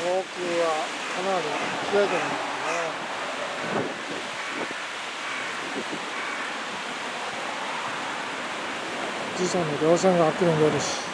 空はかなり開いてるんだよね。時差の両線がはっきり見えるし。